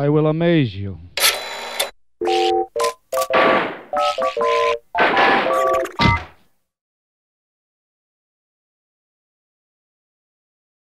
I will amaze you.